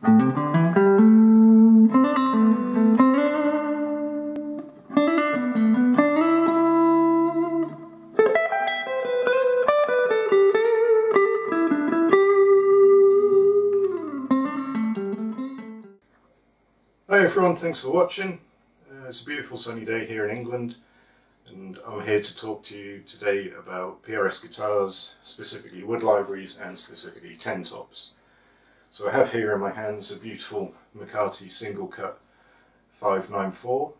Hi everyone, thanks for watching. Uh, it's a beautiful sunny day here in England and I'm here to talk to you today about PRS guitars, specifically wood libraries and specifically ten tops. So I have here in my hands a beautiful McCarty single cut 594.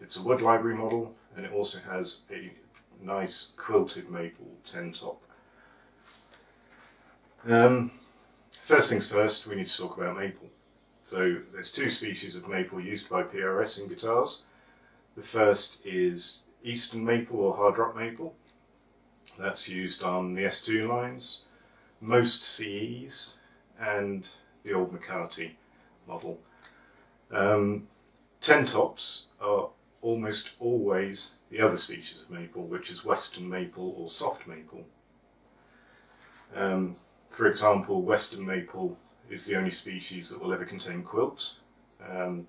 It's a wood library model and it also has a nice quilted maple 10 top. Um, first things first, we need to talk about maple. So there's two species of maple used by PRS in guitars. The first is Eastern maple or hard rock maple. That's used on the S2 lines, most CEs and the old McCarty model. Um, ten tops are almost always the other species of maple, which is Western maple or soft maple. Um, for example, Western maple is the only species that will ever contain quilts, Um,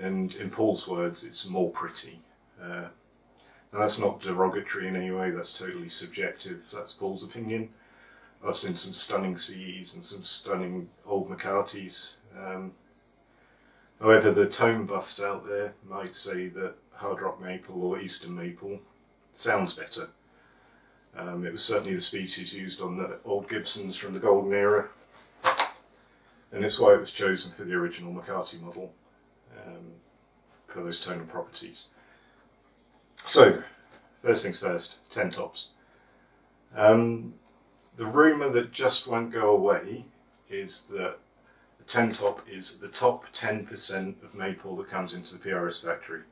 and in Paul's words, it's more pretty. Uh, now that's not derogatory in any way, that's totally subjective, that's Paul's opinion. I've seen some stunning CEs and some stunning old McCartys. Um, however, the tone buffs out there might say that hard rock maple or eastern maple sounds better. Um, it was certainly the species used on the old Gibsons from the golden era and it's why it was chosen for the original McCarty model um, for those tonal properties. So, first things first, 10 tops. Um, the rumour that just won't go away is that the 10 top is the top 10% of maple that comes into the PRS factory.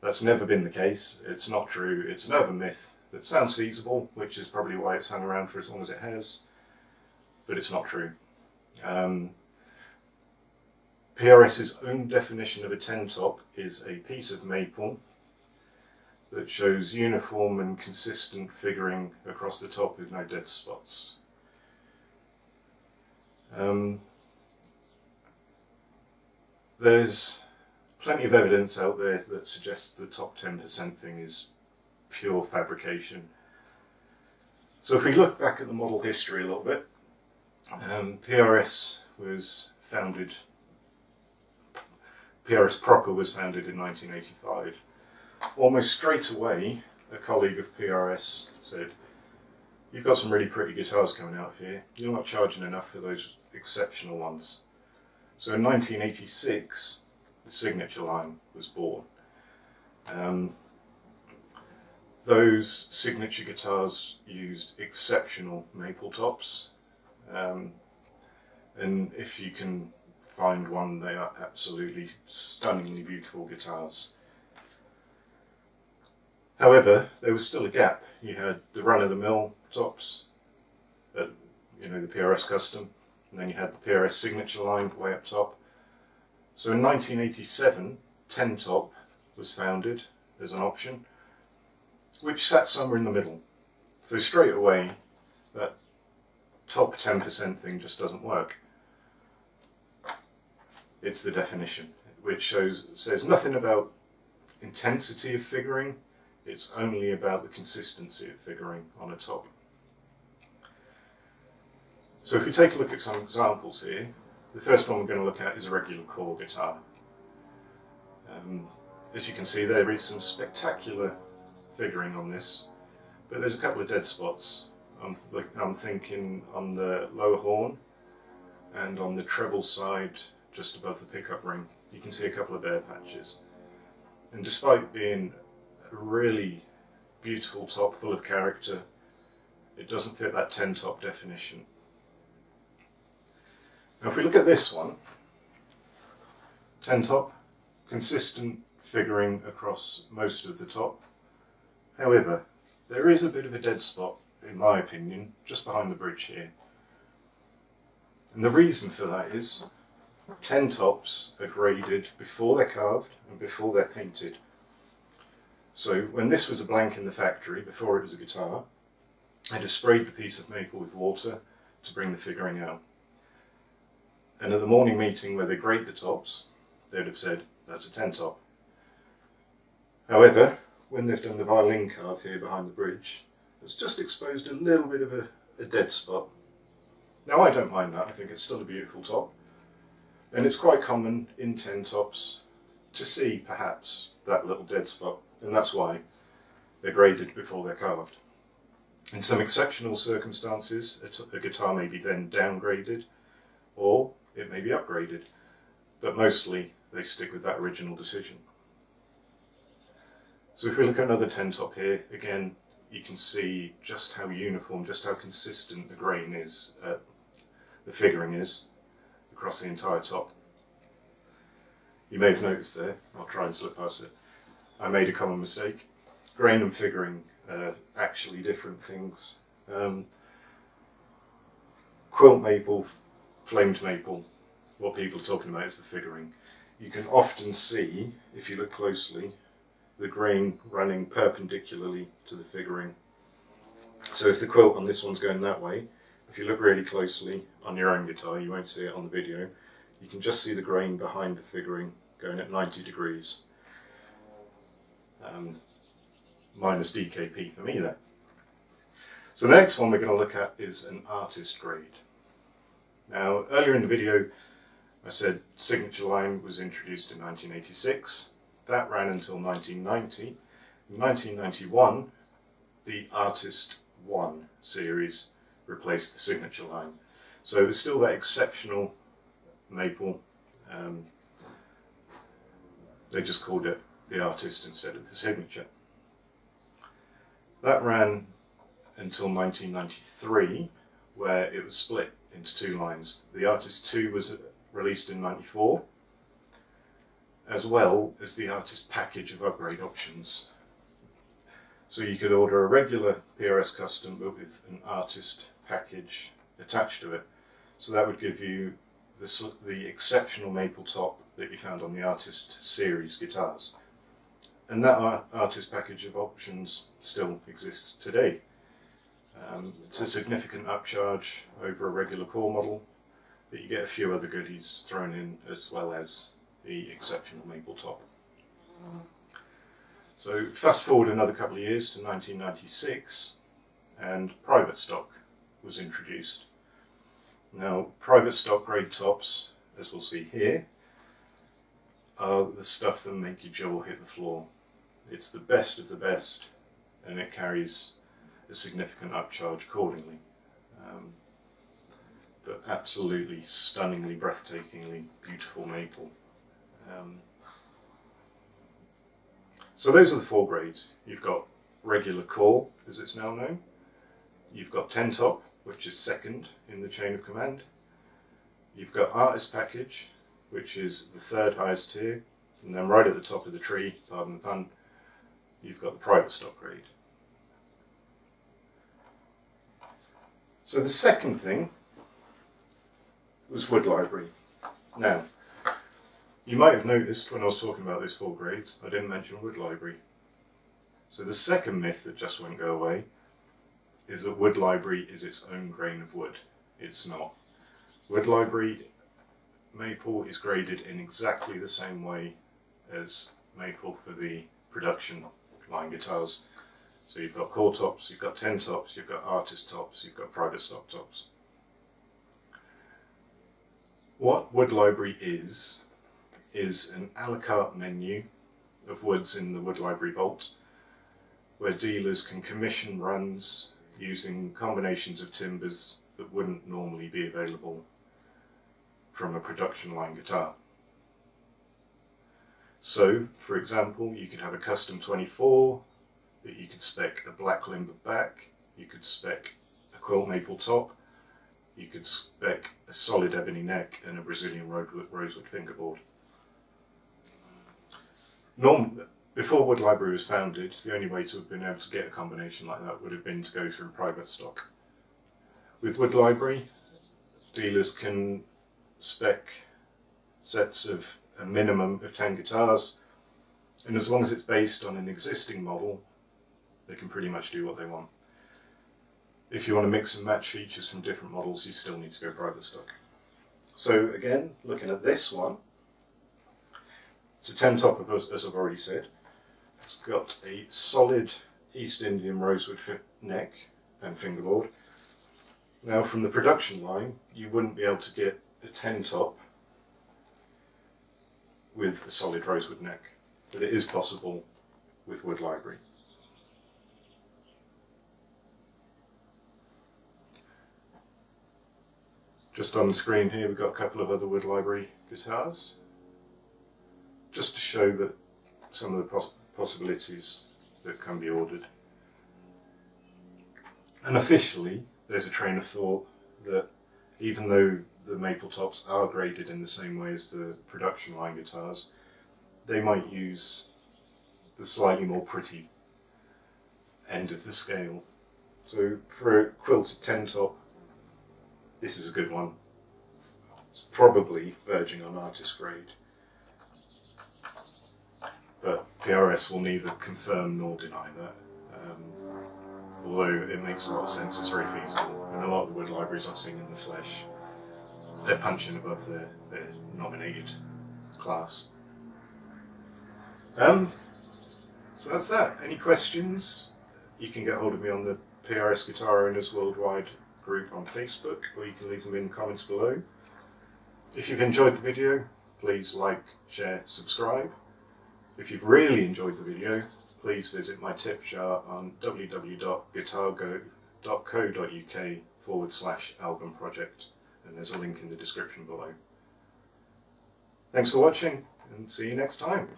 That's never been the case, it's not true, it's an urban myth that sounds feasible, which is probably why it's hung around for as long as it has, but it's not true. Um, PRS's own definition of a 10 top is a piece of maple that shows uniform and consistent figuring across the top with no dead spots. Um, there's plenty of evidence out there that suggests the top 10% thing is pure fabrication. So if we look back at the model history a little bit, um, PRS was founded, PRS proper was founded in 1985. Almost straight away, a colleague of PRS said, you've got some really pretty guitars coming out here, you're not charging enough for those exceptional ones. So in 1986, the signature line was born. Um, those signature guitars used exceptional maple tops um, and if you can find one, they are absolutely stunningly beautiful guitars. However, there was still a gap. You had the run-of-the-mill tops, at, you know, the PRS Custom, and then you had the PRS Signature line way up top. So in 1987, 10 Top was founded as an option, which sat somewhere in the middle. So straight away, that top 10% thing just doesn't work. It's the definition, which shows says nothing about intensity of figuring, it's only about the consistency of figuring on a top. So if we take a look at some examples here, the first one we're going to look at is a regular core guitar. Um, as you can see there is some spectacular figuring on this, but there's a couple of dead spots I'm, I'm thinking on the lower horn and on the treble side just above the pickup ring you can see a couple of bare patches and despite being really beautiful top full of character it doesn't fit that 10 top definition. Now if we look at this one 10 top consistent figuring across most of the top however there is a bit of a dead spot in my opinion, just behind the bridge here. And the reason for that is 10 tops are graded before they're carved and before they're painted. So when this was a blank in the factory, before it was a guitar, I just sprayed the piece of maple with water to bring the figuring out. And at the morning meeting where they grade the tops, they'd have said, that's a 10 top. However, when they've done the violin carve here behind the bridge, it's just exposed a little bit of a, a dead spot. Now I don't mind that, I think it's still a beautiful top. And it's quite common in 10 tops to see perhaps that little dead spot, and that's why they're graded before they're carved. In some exceptional circumstances, a, guitar may be then downgraded, or it may be upgraded, but mostly they stick with that original decision. So if we look at another 10 top here, again, you can see just how uniform, just how consistent the grain is, uh, the figuring is across the entire top. You may have noticed there, I'll try and slip past it, I made a common mistake. Grain and figuring are actually different things. Um, quilt maple, flamed maple, what people are talking about is the figuring. You can often see, if you look closely, the grain running perpendicularly to the figuring. So if the quilt on this one's going that way, if you look really closely on your own guitar, you won't see it on the video, you can just see the grain behind the figuring going at 90 degrees. Um, minus DKP for me there. So the next one we're going to look at is an artist grade. Now earlier in the video I said signature line was introduced in 1986. That ran until 1990. In 1991 the Artist 1 series replaced the signature line. So it was still that exceptional maple. Um, they just called it the artist instead of the signature. That ran until 1993, where it was split into two lines. The Artist 2 was released in 94, as well as the Artist package of upgrade options. So you could order a regular PRS custom, but with an Artist package attached to it. So that would give you the, the exceptional maple top that you found on the Artist series guitars. And that artist package of options still exists today. Um, it's a significant upcharge over a regular core model, but you get a few other goodies thrown in as well as the exceptional maple top. So fast forward another couple of years to 1996 and private stock was introduced. Now private stock grade tops, as we'll see here, are the stuff that make your jaw hit the floor. It's the best of the best and it carries a significant upcharge accordingly. Um, but absolutely stunningly, breathtakingly beautiful maple. Um, so those are the four grades. You've got regular core, as it's now known. You've got 10 top, which is second in the chain of command. You've got artist package, which is the third highest tier. And then right at the top of the tree, pardon the pun, you've got the private stock grade. So the second thing was wood library. Now, you might have noticed when I was talking about those four grades, I didn't mention wood library. So the second myth that just won't go away is that wood library is its own grain of wood. It's not. Wood library maple is graded in exactly the same way as maple for the production line guitars. So you've got core tops, you've got 10 tops, you've got artist tops, you've got private stock tops. What Wood Library is, is an a la carte menu of woods in the Wood Library Vault, where dealers can commission runs using combinations of timbers that wouldn't normally be available from a production line guitar. So, for example, you could have a custom 24 that you could spec a black limba back, you could spec a quilt maple top, you could spec a solid ebony neck and a Brazilian rosewood fingerboard. Norm before Wood Library was founded, the only way to have been able to get a combination like that would have been to go through private stock. With Wood Library, dealers can spec sets of a minimum of 10 guitars, and as long as it's based on an existing model, they can pretty much do what they want. If you want to mix and match features from different models, you still need to go private stock. So again, looking at this one, it's a 10 top, as I've already said. It's got a solid East Indian rosewood neck and fingerboard. Now from the production line, you wouldn't be able to get a 10 top with a solid rosewood neck, but it is possible with Wood Library. Just on the screen here we've got a couple of other Wood Library guitars, just to show that some of the poss possibilities that can be ordered. And officially, there's a train of thought that even though the maple tops are graded in the same way as the production line guitars, they might use the slightly more pretty end of the scale. So for a quilted 10 top, this is a good one. It's probably verging on artist grade. But PRS will neither confirm nor deny that. Um, although it makes a lot of sense, it's very feasible. And a lot of the wood libraries I've seen in the flesh, they're punching above their, their nominated class. Um, so that's that. Any questions? You can get hold of me on the PRS Guitar Owners Worldwide group on Facebook, or you can leave them in the comments below. If you've enjoyed the video, please like, share, subscribe. If you've really enjoyed the video, please visit my tip jar on www.guitargo.co.uk forward slash album project, and there's a link in the description below. Thanks for watching, and see you next time.